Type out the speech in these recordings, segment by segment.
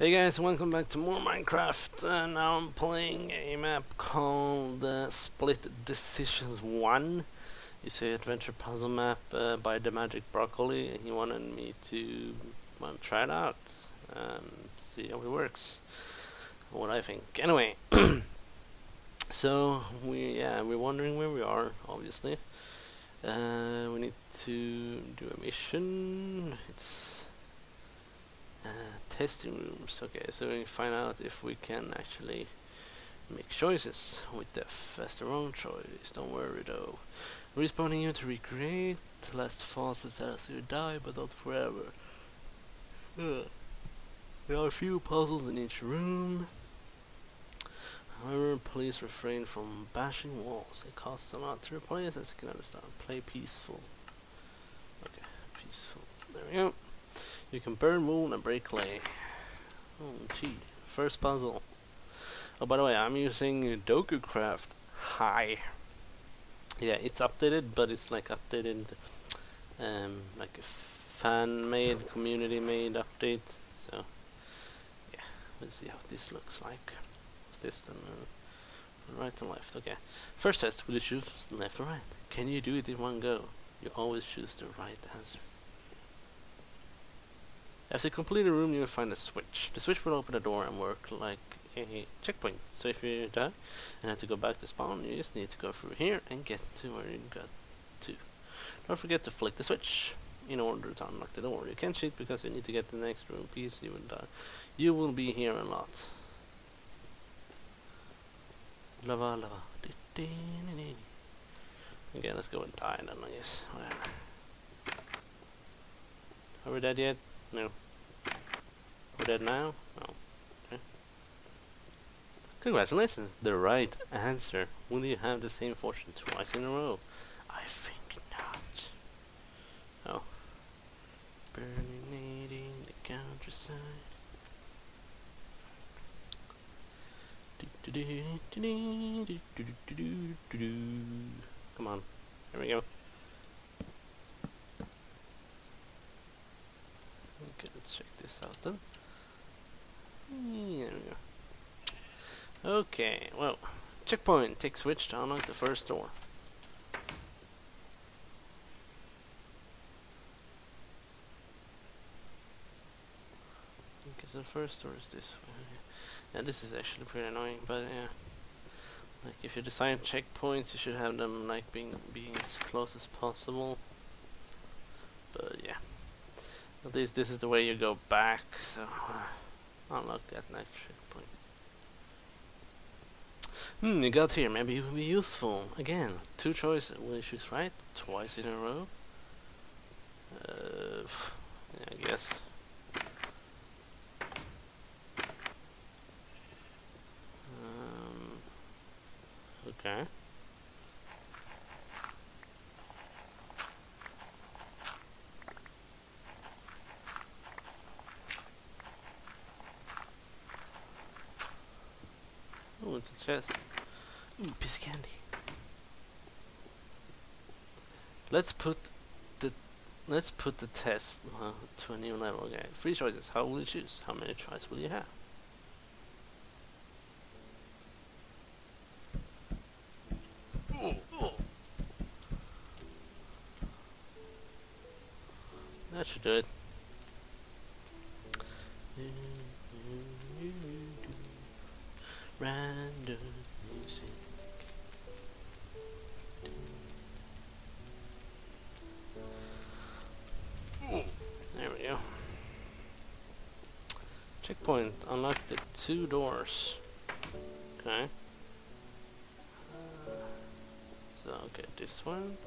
Hey guys, welcome back to more Minecraft. Uh, now I'm playing a map called uh, Split Decisions 1. It's an adventure puzzle map uh, by The Magic Broccoli and he wanted me to well, try it out. Um, see how it works. What I think. Anyway, so we yeah we're wondering where we are, obviously. Uh, we need to do a mission. It's uh, testing rooms. Okay, so we find out if we can actually make choices with death. That's the wrong choice. Don't worry though. Respawning you to recreate. Last faucet as you die, but not forever. Uh, there are a few puzzles in each room. However, please refrain from bashing walls. It costs a lot to replace, as you can understand. Play peaceful. Okay, peaceful. There we go. You can burn wool and break clay. Oh, gee. First puzzle. Oh, by the way, I'm using DokuCraft High. Yeah, it's updated, but it's like updated, um, like a fan-made, community-made update. So, yeah, let's see how this looks like. What's this then? Right and left. Okay. First test: Will you choose left or right? Can you do it in one go? You always choose the right answer. After complete a room, you will find a switch. The switch will open a door and work like a checkpoint. So if you die and have to go back to spawn, you just need to go through here and get to where you got to. Don't forget to flick the switch in order to unlock the door. You can't cheat because you need to get to the next room piece. You will die. You will be here a lot. Lava, lava. Okay, let's go and die then, I guess. Whatever. Are we dead yet? No. We're dead now? Oh. Okay. Congratulations, the right answer. Will you have the same fortune twice in a row? I think not. Oh. Burninating the countryside. Come on. There we go. Okay, let's check this out then. There we go. Okay, well, checkpoint. Take switch to unlock the first door. Okay, the first door is this way. Yeah, this is actually pretty annoying, but yeah. Like, if you design checkpoints, you should have them, like, being, being as close as possible. But yeah. At least this is the way you go back, so uh, unlock that next checkpoint. Hmm, you got here, maybe it will be useful. Again, two choices. Will you choose right twice in a row? Uh, I guess. Um, okay. It's a chest. Ooh, piece of candy. Let's put the let's put the test uh, to a new level. Okay, three choices. How will you choose? How many tries will you have? That should do it. Random music. Hmm, there we go. Checkpoint. Unlock the two doors. Okay. Uh, so, okay, this one.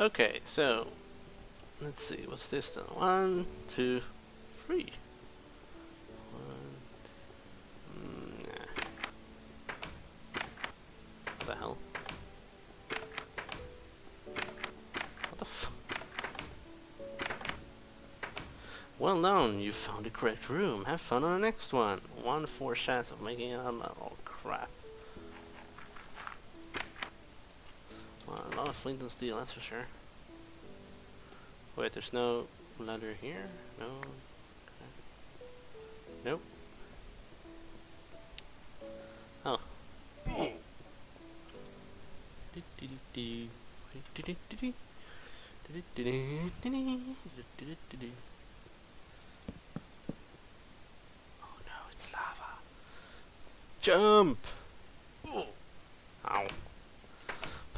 Okay, so let's see, what's this then? One, two, three. One, mm, nah. What the hell? What the f- Well done, you found the correct room. Have fun on the next one. One four chance of making it on Well, a lot of flint and steel, that's for sure. Wait, there's no ladder here? No. Nope. Oh. Oh no, it's lava. Jump!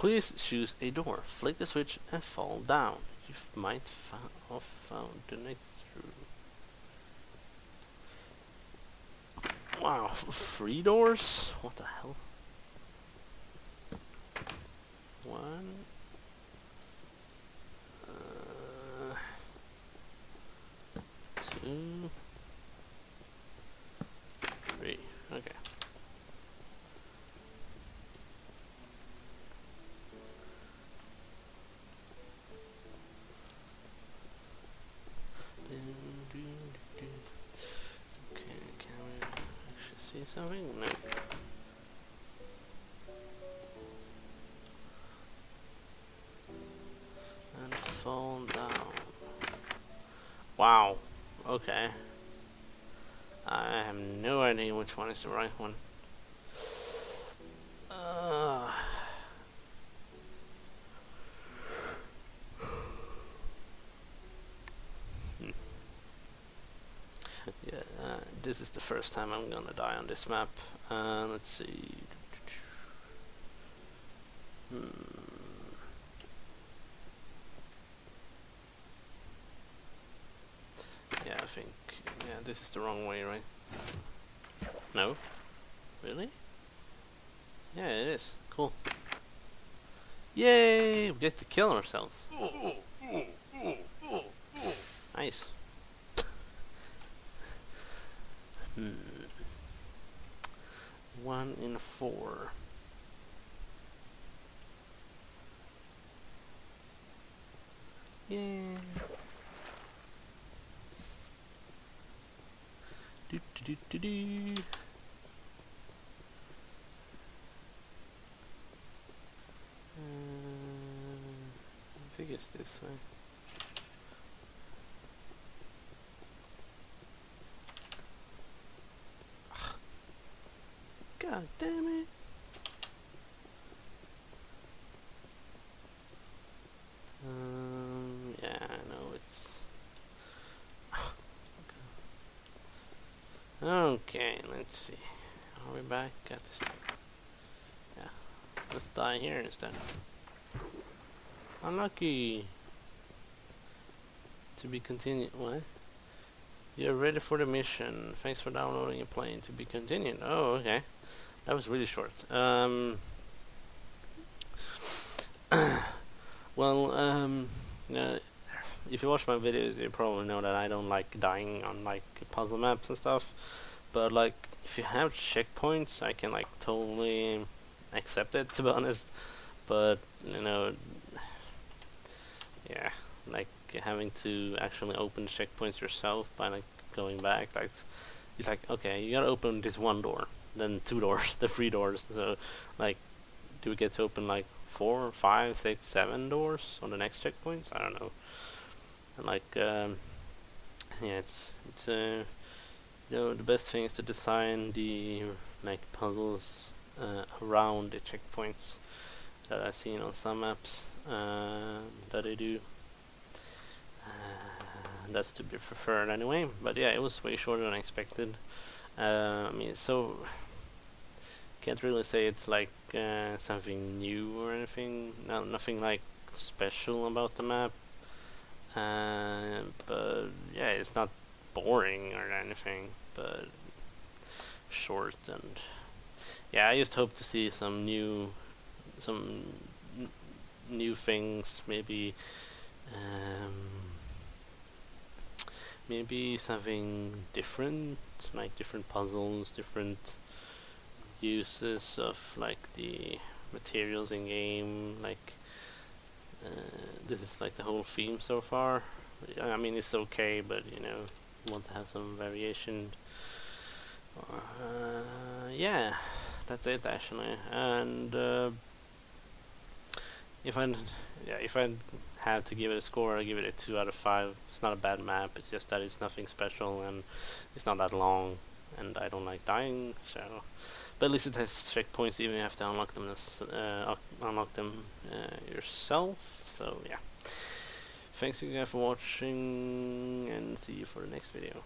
Please choose a door. Flick the switch and fall down. You might have found the next room. Wow, three doors? What the hell? One. Uh, two. See something? No. And fall down. Wow. Okay. I have no idea which one is the right one. Uh. yeah, uh, this is the first time I'm gonna die on this map. Uh, let's see. Hmm. Yeah, I think yeah, this is the wrong way, right? No? Really? Yeah, it is. Cool. Yay! We get to kill ourselves. Nice. Hmm. One in four. Yeah. Do do do do do. Uh, I think it's this way. God damn it. Um, yeah, I know it's... okay, let's see. Are we back at this? Yeah, let's die here instead. Unlucky. To be continued. What? You're ready for the mission. Thanks for downloading a plane to be continued. Oh, okay. That was really short. Um, well, um, uh, if you watch my videos, you probably know that I don't like dying on like puzzle maps and stuff. But like, if you have checkpoints, I can like totally accept it. To be honest, but you know, yeah, like having to actually open checkpoints yourself by like going back, like it's like okay, you gotta open this one door then two doors, the three doors. So, like, do we get to open like four, five, six, seven doors on the next checkpoints? I don't know. Like, um, yeah, it's it's uh, you know the best thing is to design the like puzzles uh, around the checkpoints that I've seen on some maps uh, that I do. Uh, that's to be preferred anyway. But yeah, it was way shorter than I expected. Uh, I mean, so can't really say it's like uh, something new or anything. No, nothing like special about the map. Uh, but yeah, it's not boring or anything. But short and yeah, I just hope to see some new, some new things. Maybe. Um, maybe something different, like different puzzles, different uses of like the materials in game like uh, this is like the whole theme so far I mean it's okay but you know want to have some variation. Uh, yeah, that's it actually. And uh, if I yeah if I had to give it a score, I give it a two out of five. It's not a bad map. It's just that it's nothing special and it's not that long, and I don't like dying. So, but at least it has checkpoints. Even if you have to unlock them, uh, unlock them uh, yourself. So yeah. Thanks guys for watching, and see you for the next video.